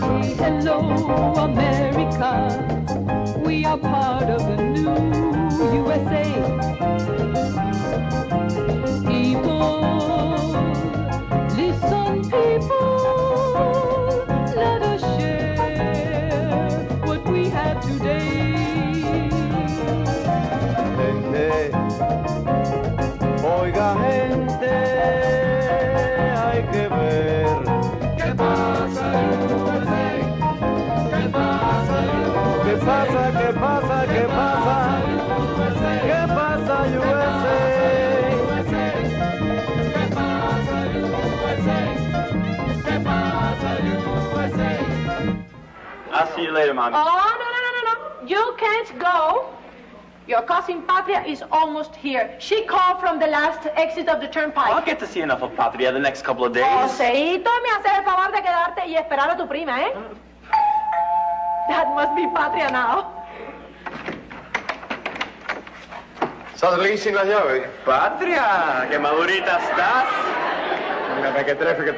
Say hello, America. We are part of the I'll see you later, Mommy. Oh, no, no, no, no, no. You can't go. Your cousin Patria is almost here. She called from the last exit of the turnpike. I'll get to see enough of Patria the next couple of days. Joseito, me haces el favor de quedarte y esperar a tu prima, ¿eh? That must be Patria now. Salí sin las llaves. Patria, qué madurita estás. Mira, que tráfico.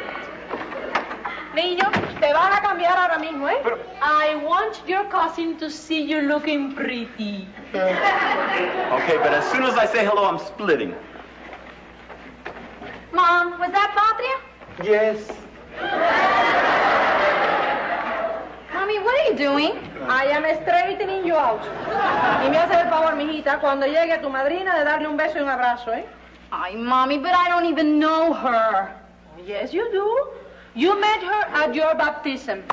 Niño, te van a cambiar ahora mismo, ¿eh? I want your cousin to see you looking pretty. Okay, but as soon as I say hello, I'm splitting. Mom, was that Patria? Yes. Mommy, what are you doing? I am straightening you out. Y me hace el favor, mijita, cuando llegue tu madrina, de darle un beso y un abrazo, ¿eh? Ay, mommy, but I don't even know her. Yes, you do. You met her at your baptism.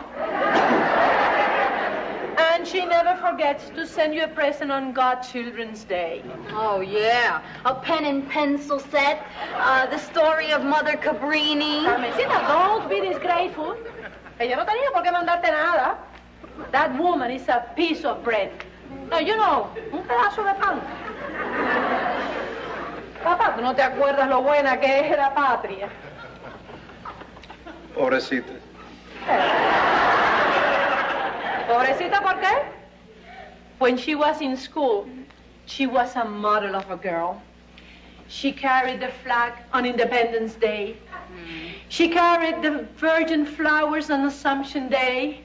and she never forgets to send you a present on Godchildren's Day. Oh, yeah. A pen and pencil set, uh, the story of Mother Cabrini. Carmencita, don't be disgraceful. Ella no tenía por qué mandarte nada. That woman is a piece of bread. No, you know, un pedazo de pan. Papá, ¿tú no te acuerdas lo buena que era patria? Pobrecita. Pobrecita, ¿por qué? When she was in school, she was a model of a girl. She carried the flag on Independence Day. She carried the virgin flowers on Assumption Day.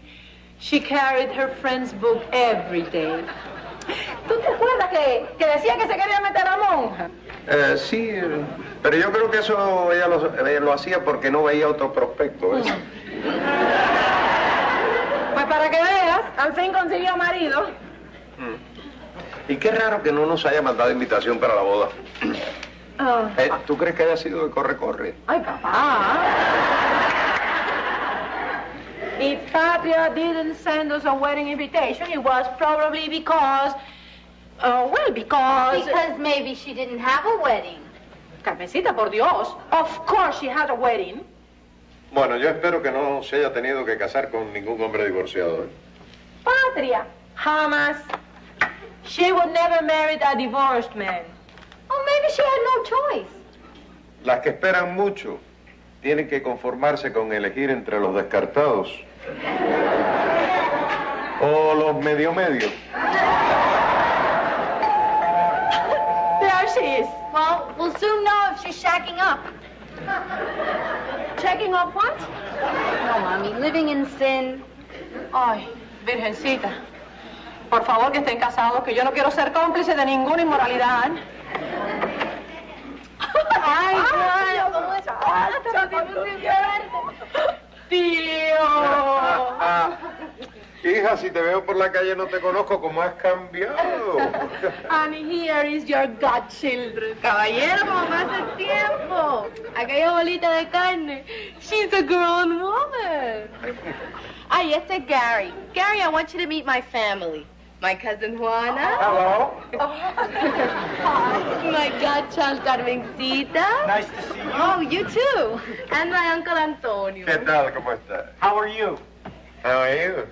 She carried her friend's book every day. ¿Tú te acuerdas que, que decía que se quería meter a monja? Eh, sí, eh, pero yo creo que eso ella lo, ella lo hacía porque no veía otro prospecto. ¿ves? Pues para que veas, al fin consiguió marido. Y qué raro que no nos haya mandado invitación para la boda. Eh, ¿Tú crees que haya sido de corre-corre? Ay, papá. If Patria didn't send us a wedding invitation, it was probably because, uh, well, because... Because maybe she didn't have a wedding. Carmencita, por Dios. Of course she had a wedding. Bueno, yo espero que no se haya tenido que casar con ningún hombre divorciado. ¿eh? Patria. Jamás. She would never marry a divorced man. Oh, maybe she had no choice. Las que esperan mucho tienen que conformarse con elegir entre los descartados o los medio medio. Well, we'll soon know if she's shacking up. Checking up what? No, mommy, living in sin. Ay, virgencita. Por favor, que estén casados, que yo no quiero ser cómplice de ninguna inmoralidad. Ay, Dios, ¿cómo estás? Tío. Hija, si te veo por la calle no te conozco, ¿cómo has cambiado? And here is your godchildren. Caballero, como hace tiempo. Aquella bolita de carne. She's a grown woman. Ay, este es Gary. Gary, I want you to meet my family. My cousin Juana. Hello. My godchild Carmencita. Nice to see you. Oh, you too. And my uncle Antonio. ¿Qué tal? ¿Cómo estás? How are you? How are you?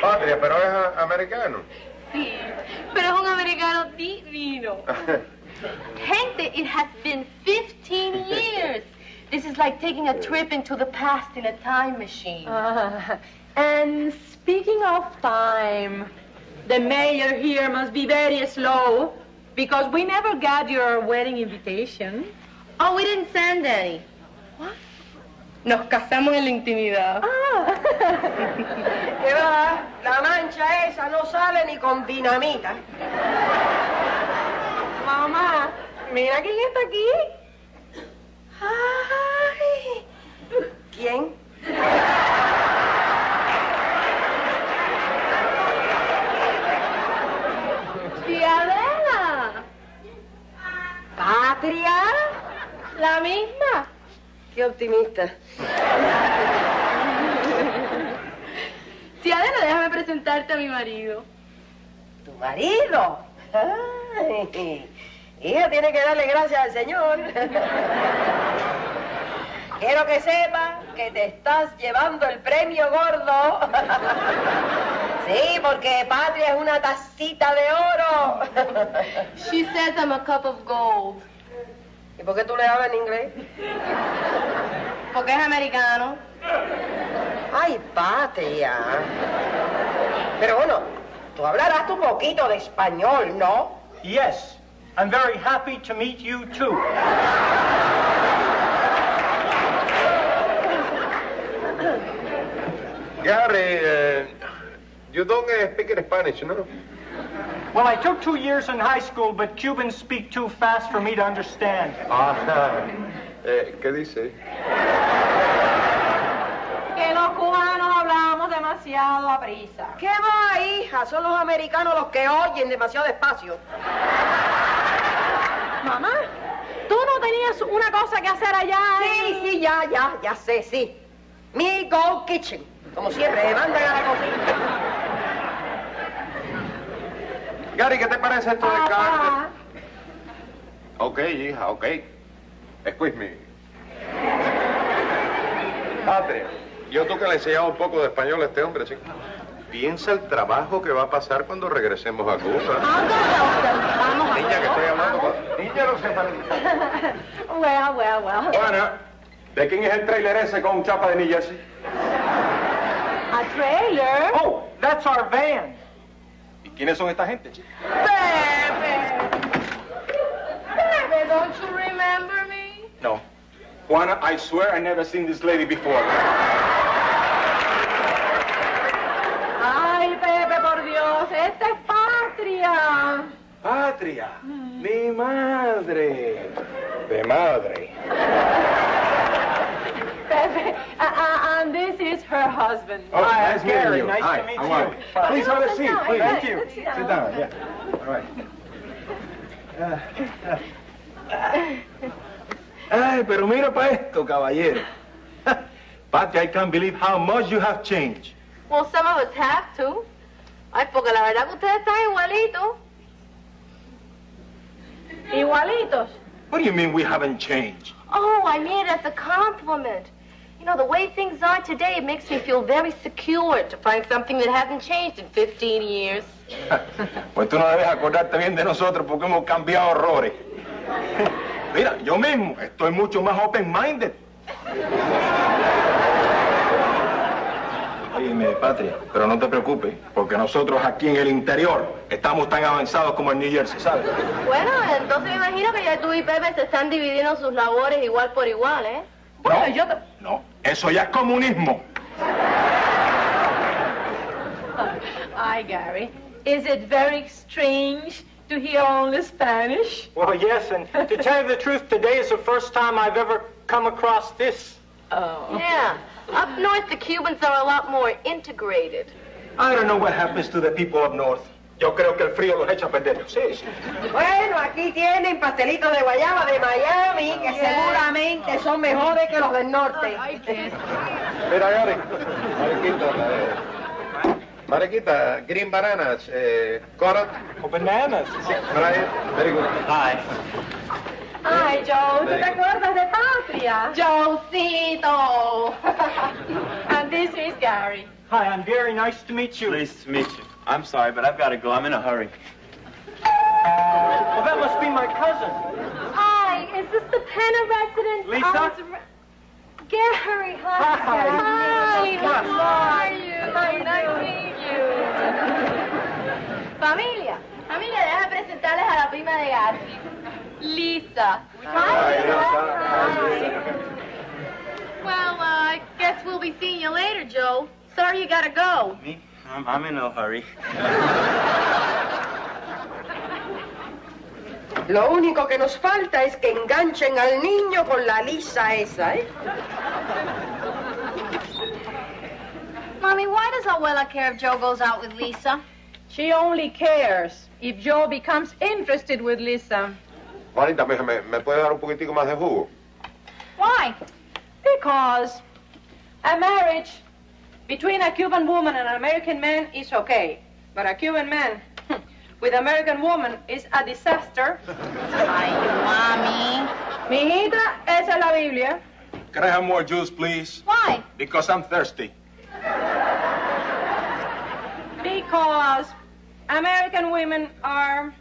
Patria, pero es americano. Sí, pero es un americano divino. Gente, it has been 15 years. This is like taking a trip into the past in a time machine. Ah, and speaking of time, the mayor here must be very slow because we never got your wedding invitation. Oh, we didn't send any. Nos casamos en la intimidad. Ah. ¿Qué va? La mancha esa no sale ni con dinamita. Mamá, mira quién está aquí. Ay. ¿Quién? Tía Adela. ¿Patria? La misma. Qué optimista. Tía Adela, a mi marido. ¿Tu marido? Ay, hija, tiene que darle gracias al Señor. Quiero que sepa que te estás llevando el premio gordo. Sí, porque patria es una tacita de oro. She says I'm a cup of gold. ¿Y por qué tú le hablas en inglés? Porque es americano. Ay, patria. Pero bueno, tú hablarás un poquito de español, ¿no? Yes, I'm very happy to meet you too. Gary, uh, you don't uh, speak Spanish, no? Well, I took two years in high school, but Cubans speak too fast for me to understand. Ah, eh, ¿qué dice? Que los cubanos hablamos demasiado a prisa. ¿Qué va, hija? Son los americanos los que oyen demasiado despacio. Mamá, ¿tú no tenías una cosa que hacer allá? Sí, sí, ya, ya, ya sé, sí. Mi Go Kitchen. Como siempre, mandan a la cocina. Gary, ¿qué te parece esto de carne? Ok, hija, ok. Excuse me. Patria, yo tú que le he enseñado un poco de español a este hombre, chico. Piensa el trabajo que va a pasar cuando regresemos a Cuba. Vamos a Niña, que estoy hablando con... Niña, no se mal. Well, well, well. Juana, ¿de quién es el trailer ese con chapa de New Jersey? A trailer. Oh, that's our van. ¿Y quiénes son esta gente, chico? Pepe. Pepe, don't you remember me? No. Juana, I swear I never seen this lady before. Patria. Patria, mi madre. De madre. Uh, uh, and this is her husband. Oh, Hi, nice meeting you. Nice Hi, to meet how you. are you? Please have a seat, down, please. Thank you. down. Sit down, yeah. All right. Ay, pero mira para esto, caballero. Patria, I can't believe how much you have changed. Well, some of us have to. Ay, porque la verdad que ustedes están igualitos. Igualitos. What do you mean we haven't changed? Oh, I mean it as a compliment. You know, the way things are today, it makes me feel very secure to find something that hasn't changed in 15 years. Pues tú no debes acordarte bien de nosotros porque hemos cambiado horrores. Mira, yo mismo estoy mucho más open-minded. Óyeme, Patria, pero no te preocupes, porque nosotros aquí en el interior estamos tan avanzados como en New Jersey, ¿sabes? Bueno, entonces me imagino que ya tú y Pepe se están dividiendo sus labores igual por igual, ¿eh? Bueno, no, yo te... no, eso ya es comunismo. Ay, Gary, is it very strange to hear only Spanish? Well, yes, and to tell you the truth, today is the first time I've ever come across this. Oh. Yeah. Up north, the Cubans are a lot more integrated. I don't know what happens to the people up north. Yo creo que el frío los echa a perder. Sí, sí. Bueno, aquí tienen pastelitos de guayaba de Miami, que seguramente son mejores que los del norte. Mira, Gary. Mariquita, eh, Mariquita, green bananas, eh, carrot, Oh, bananas. Brian, very good. Hi. Ay, Joe, ¿tú te acuerdas de Patria? Josito! And this is Gary. Hi, I'm very nice to meet you. Pleased to meet you. I'm sorry, but I've got to go. I'm in a hurry. Well, that must be my cousin. Hi, is this the Penna residence? Lisa? Oh, I was re- Gary, hi. Hi. Hi, how are you? Hi, nice to meet you. Familia, familia, deja presentarles a la prima de Gary. Lisa. Hi, Hi, Lisa. Well, uh, I guess we'll be seeing you later, Joe. Sorry you gotta go. Me? I'm, I'm in no hurry. Lo único que nos falta es que enganchen al niño con la lisa esa, ¿eh? Mommy, why does Abuela care if Joe goes out with Lisa? She only cares if Joe becomes interested with Lisa. Juanita, mija, ¿me, ¿me puede dar un poquitico más de jugo? Why? Because a marriage between a Cuban woman and an American man is okay. But a Cuban man with an American woman is a disaster. Ay, Mommy. Mijita, esa es la Biblia. Can I have more juice, please? Why? Because I'm thirsty. Because American women are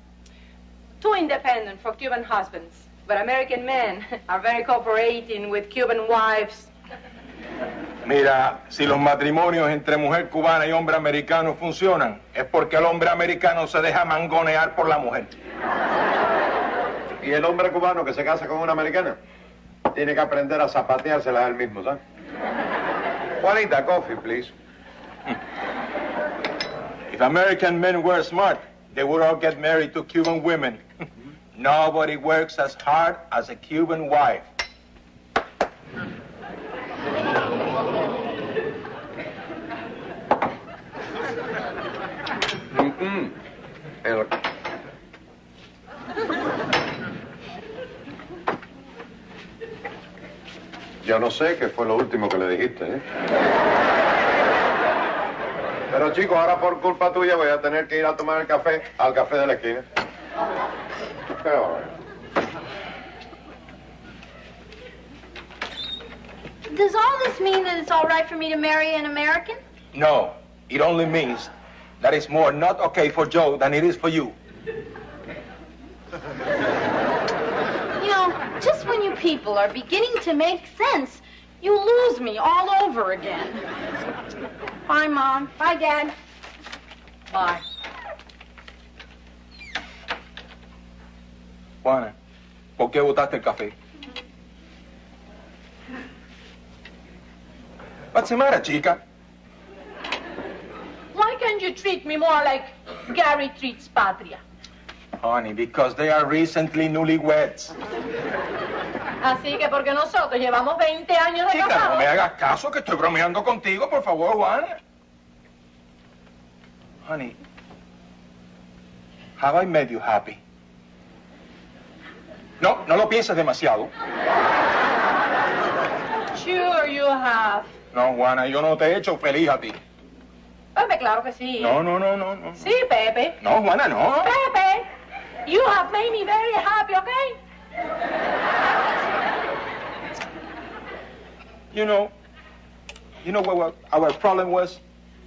too independent for Cuban husbands. But American men are very cooperating with Cuban wives. Mira, si los matrimonios entre mujer cubana y hombre americano funcionan, es porque el hombre americano se deja mangonear por la mujer. Y el hombre cubano que se casa con una americana tiene que aprender a zapateársela él mismo, ¿sabes? Juanita, coffee, please. If American men were smart, they would all get married to Cuban women. Nobody works as hard as a Cuban wife. Mm-mm. El- Yo no sé qué fue lo último que le dijiste, ¿eh? Pero chicos, ahora por culpa tuya voy a tener que ir a tomar el café al café de la esquina. Pero, Does all this mean that it's all right for me to marry an American? No, it only means that it's more not okay for Joe than it is for you. You know, just when you people are beginning to make sense, you lose me all over again. Bye, Mom. Bye, Dad. Bye. Juana, ¿por qué botaste el café? What's the matter, chica? Why can't you treat me more like Gary treats Patria? Honey, because they are recently newlyweds. Así que porque nosotros llevamos 20 años de Chica, no casados. me hagas caso que estoy bromeando contigo, por favor, Juana. Honey, have I made you happy? No, no lo pienses demasiado. Sure you have. No, Juana, yo no te he hecho feliz a ti. Pepe, claro que sí. No, no, no, no, no. Sí, Pepe. No, Juana, no. Pepe, you have made me very happy, okay? You know, you know what our problem was?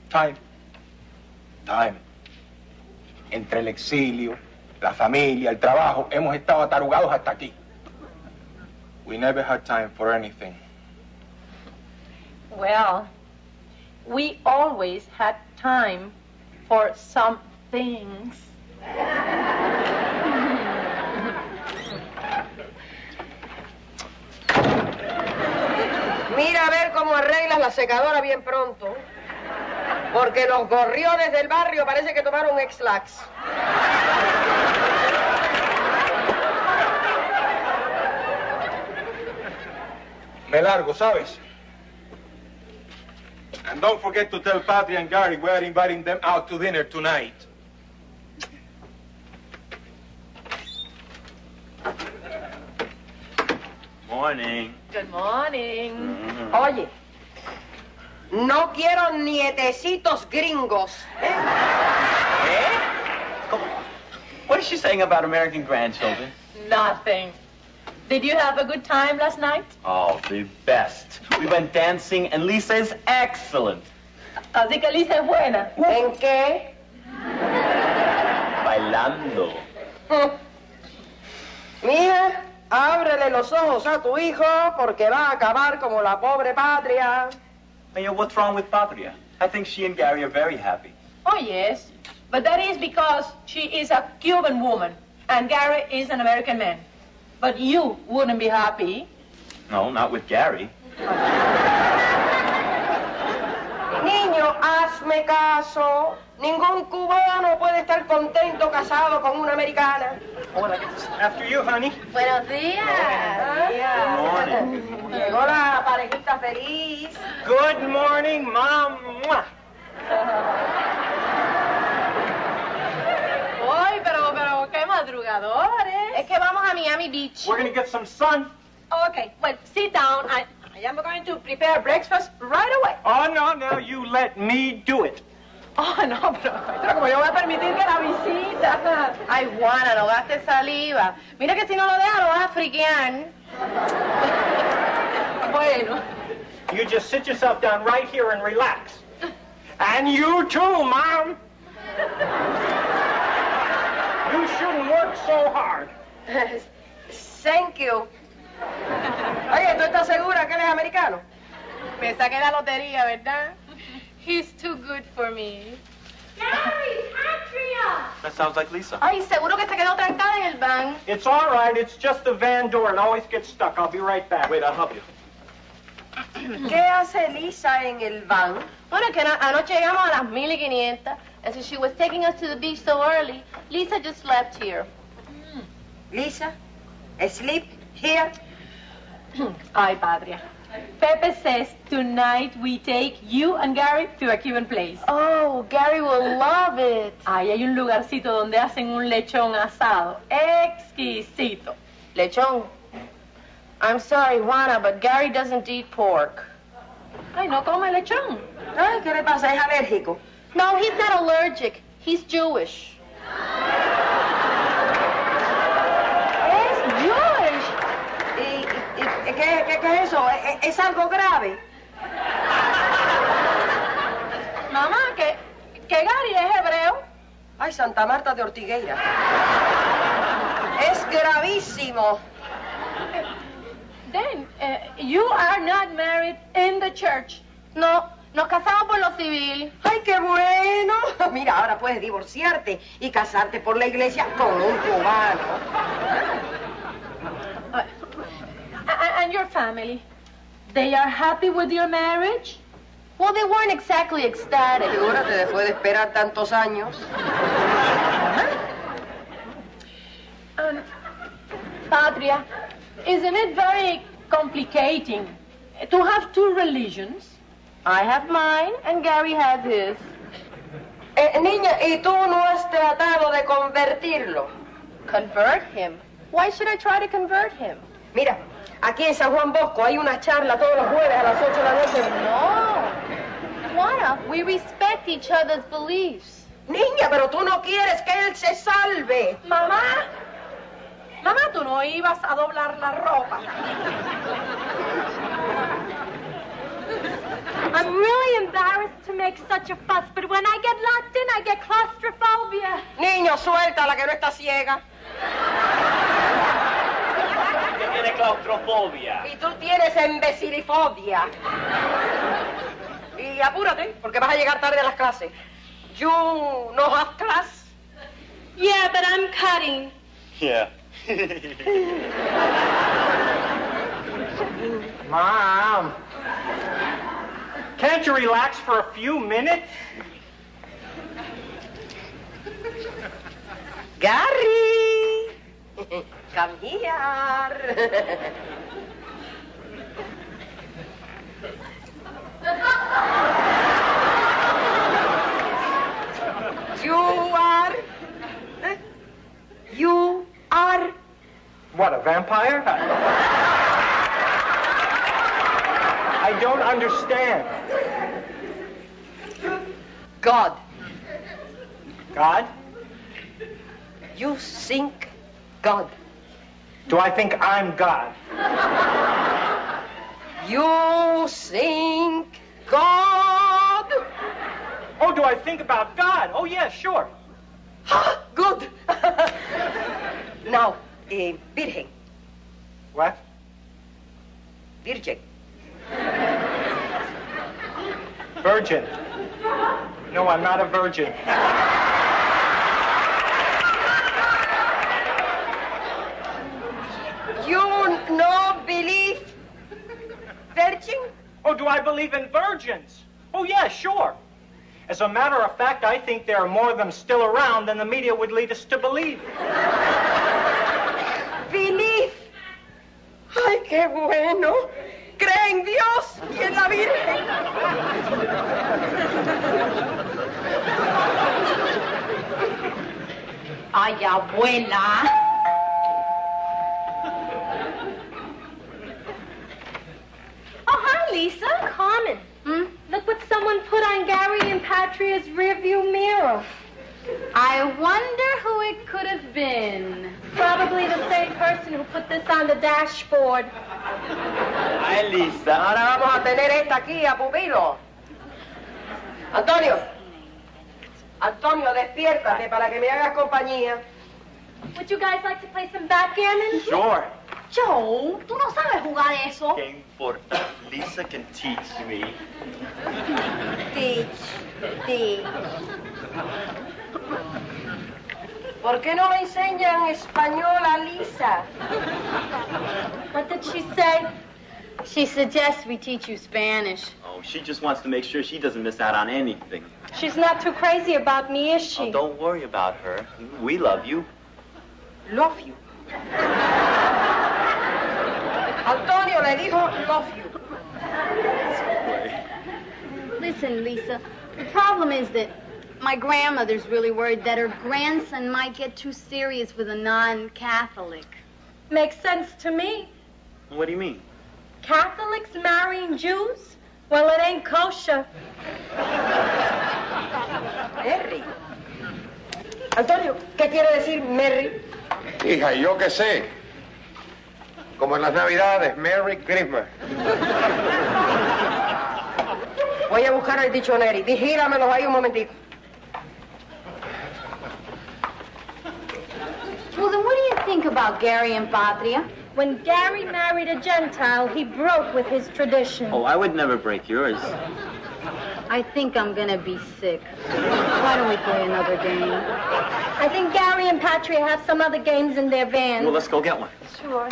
Time. Time. Entre el exilio, la familia, el trabajo, hemos estado atarugados hasta aquí. We never had time for anything. Well, we always had time for some things. Mira a ver cómo arreglas la secadora bien pronto. Porque los gorriones del barrio parece que tomaron X-Lax. Me largo, ¿sabes? And don't forget to tell Patty and Gary we're inviting them out to dinner tonight. Morning. Good morning. Mm-hmm. Oye, no quiero nietecitos gringos. Eh? What is she saying about American grandchildren? Nothing. Did you have a good time last night? Oh, the best. We went dancing, and Lisa is excellent. Así que Lisa es buena. ¿En qué? Bailando. Mija, Ábrele los ojos a tu hijo porque va a acabar como la pobre patria. Mayor, what's wrong with Patria? I think she and Gary are very happy. Oh, yes. But that is because she is a Cuban woman and Gary is an American man. But you wouldn't be happy. No, not with Gary. Niño, hazme caso. Ningún cubano puede estar contento casado con una americana. After you, honey. Buenos días. Llegó la parejita feliz. Good morning, Mom. Ay, pero, pero, qué madrugadores. Es que vamos a Miami Beach. We're gonna get some sun. Okay, well, sit down. I, I am going to prepare breakfast right away. Oh, no, no, you let me do it. Oh, no, pero, pero como yo voy a permitir que la visita. Ay, Juana, no gastes saliva. Mira que si no lo dejas, lo vas a friquear. Bueno. You just sit yourself down right here and relax. And you too, Mom. You shouldn't work so hard. Thank you. Oye, ¿tú estás segura que él es americano? Me saqué la lotería, ¿verdad? He's too good for me. Mary! Patria! That sounds like Lisa. Ay, seguro que se quedó trancada en el van. It's all right. It's just the van door. It always gets stuck. I'll be right back. Wait, I'll help you. ¿Qué hace Lisa en el van? Bueno, que anoche llegamos a las 1500. And so she was taking us to the beach so early. Lisa just slept here. Mm. Lisa, Asleep? here. Ay, Patria. Pepe says tonight we take you and Gary to a Cuban place. Oh, Gary will love it. Ahí hay un lugarcito donde hacen un lechón asado. Exquisito. Lechón. I'm sorry, Juana, but Gary doesn't eat pork. Ay, no come lechón. Ay, ¿qué le pasa? ¿Es alérgico? No, he's not allergic. He's Jewish. Qué, qué- qué es eso? ¿Es, es algo grave? Mamá, que, que Gary es hebreo. Ay, Santa Marta de Ortigueira. Es gravísimo. Then, eh, you are not married in the church. No, nos casamos por lo civil. ¡Ay, qué bueno! Mira, ahora puedes divorciarte y casarte por la iglesia con un cubano. A- and your family, they are happy with your marriage? Well, they weren't exactly ecstatic. Figúrate, después de esperar tantos años. Um, Patria, isn't it very complicating to have two religions? I have mine, and Gary has his. Eh, niña, ¿y tú no has tratado de convertirlo? Convert him? Why should I try to convert him? Mira, aquí en San Juan Bosco hay una charla todos los jueves a las 8 de la noche. No. Juana, we respect each other's beliefs. Niña, pero tú no quieres que él se salve. Mamá, mamá, tú no ibas a doblar la ropa. I'm really embarrassed to make such a fuss, but when I get locked in, I get claustrophobia. Niño, suéltala que no está ciega. Tiene claustrofobia. Y tú tienes imbecilifobia. Y apúrate, porque vas a llegar tarde a las clases. You no have class? Yeah, but I'm cutting. Yeah. Mom. Can't you relax for a few minutes? Gary! Come here. you are. You are. What, a vampire? I don't understand. God. God? You think God. Do I think I'm God? You think God. Oh, do I think about God? Oh, yeah, sure. Good. now, eh, Virgen. What? Virgin. Virgin. No, I'm not a virgin. You no believe virgin? Oh, do I believe in virgins? Oh, yeah, sure. As a matter of fact, I think there are more of them still around than the media would lead us to believe. ¡Feliz! ¡Ay, qué bueno! Cree en Dios y en la Virgen. Ay, abuela. Oh, hi, Lisa. Carmen. Hmm? Look what someone put on Gary and Patria's rearview mirror. I wonder who it could have been. Probably the same person who put this on the dashboard. Hi, Lisa. Ahora vamos a tener esta aquí a pupilo. Antonio. Antonio, despiértate para que me hagas compañía. Would you guys like to play some backgammon? Sure. Joe, tú no sabes jugar eso. ¿Qué importa? Lisa can teach me. Teach, teach. ¿Por qué no le enseñan español a Lisa? What did she say? She suggests we teach you Spanish. Oh, she just wants to make sure she doesn't miss out on anything. She's not too crazy about me, is she? Oh, don't worry about her. We love you. Love you. Antonio le dijo love you. Listen, Lisa, the problem is that my grandmother's really worried that her grandson might get too serious with a non-Catholic. Makes sense to me. What do you mean? Catholics marrying Jews? Well, it ain't kosher. Merry. Antonio, ¿qué quiere decir Merry? Hija, yo qué sé? Como en las Navidades, Merry Christmas. Voy a buscar el diccionario. Vigílamelo ahí un momentito. Well, then what do you think about Gary and Patria? When Gary married a Gentile, he broke with his tradition. Oh, I would never break yours. I think I'm gonna be sick. Why don't we play another game? I think Gary and Patria have some other games in their van. Well, let's go get one. Sure.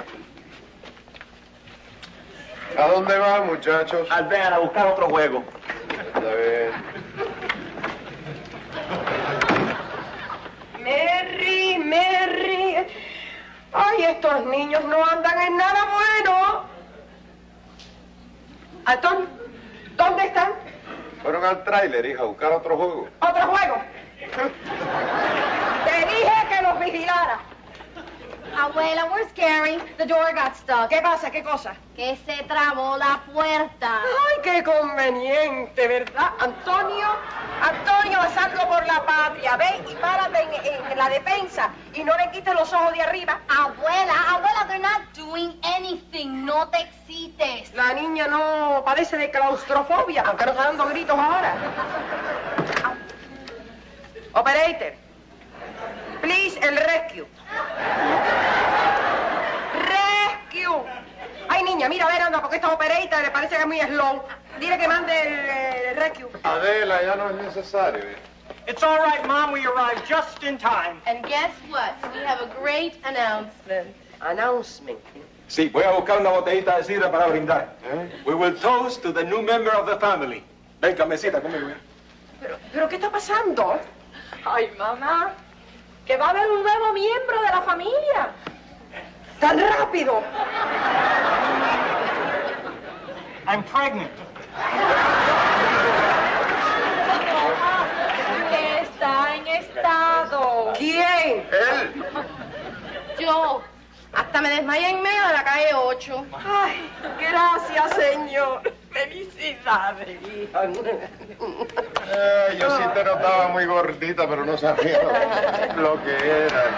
¿A dónde van, muchachos? Al van a buscar otro juego. Está bien. Merry, Merry. Ay, estos niños no andan en nada bueno. Antonio, ¿dónde están? Fueron al tráiler, hija, a buscar. ¿Otro juego? Te dije que los vigilara. Abuela, where's Gary? The door got stuck. ¿Qué pasa? ¿Qué cosa? Que se trabó la puerta. Ay, qué conveniente, ¿verdad? Antonio, Antonio, haz algo por la patria. Ven y párate en, en la defensa y no le quites los ojos de arriba. Abuela, abuela, they're not doing anything. No te excites. La niña no padece de claustrofobia, aunque no está dando gritos ahora. Operator, please, el. Rescue. Ay, niña, mira, a ver, anda, porque esta operator le parece que es muy slow. Dile que mande el, el rescue. Adela, ya no es necesario. hija. It's all right, Mom. We arrived just in time. And guess what? We have a great announcement. Announcement. Sí, voy a buscar una botellita de sidra para brindar. We will toast to the new member of the family. Ven, camecita, conmigo. ven. Pero, pero, ¿qué está pasando? Ay, mamá, que va a haber un nuevo miembro de la familia. ¡Tan rápido! I'm pregnant. Está en estado. ¿Quién? Él. Yo hasta me desmayé en medio de la calle 8. Ay, gracias, señor. Felicidades, hija. Eh, yo sí te notaba muy gordita, pero no sabía lo que era.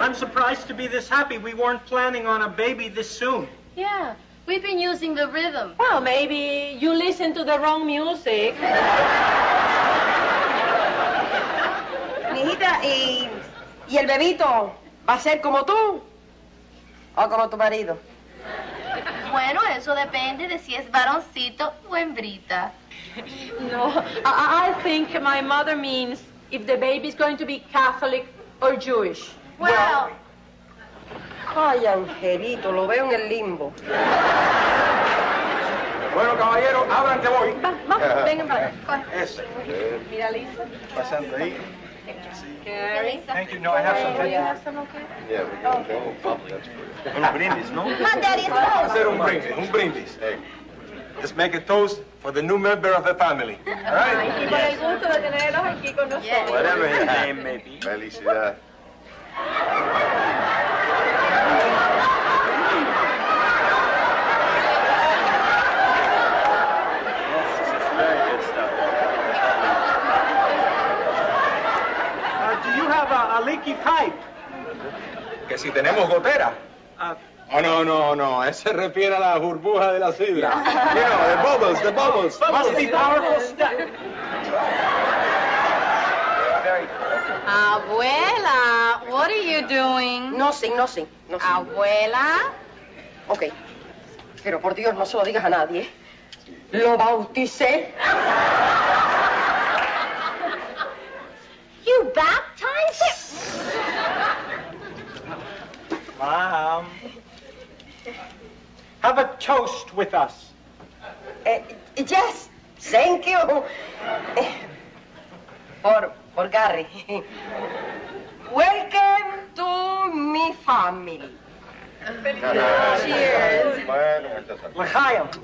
I'm surprised to be this happy. We weren't planning on a baby this soon. Yeah, we've been using the rhythm. Well, maybe you listen to the wrong music. Mijita, ¿y, ¿y el bebito va a ser como tú o como tu marido? Bueno, eso depende de si es varoncito o hembrita. No, I, I think my mother means if the baby's going to be Catholic or Jewish. Well, Ay, Angelito, lo veo en el limbo. Bueno, caballero, abran que voy. Vamos, vengan para acá. Eso. Mira, Lisa. Pasando ahí. Thank you. No, I have some. Do you have some, okay? Yeah, we can go. That's good. Un brindis, ¿no? Hacer cold. un brindis, un brindis. Hey, Let's make a toast for the new member of the family. All right? Y por el gusto de tenerlos aquí con nosotros. Whatever his name may be. felicidad. It's very good stuff. Uh, do you have a, a leaky pipe? Que si tenemos gotera. Uh, Oh, no, no, no. Ese se refiere a la burbuja de la sidra. You know, the bubbles, the bubbles. must be powerful stuff. Abuela, what are you doing? Nothing, nothing, nothing. Abuela. Ok. Pero por Dios, no se lo digas a nadie. Lo bauticé. Have a toast with us. Eh, yes, thank you. for, Por, por Gary. Welcome to me family. Cheers. Bueno, muchas gracias.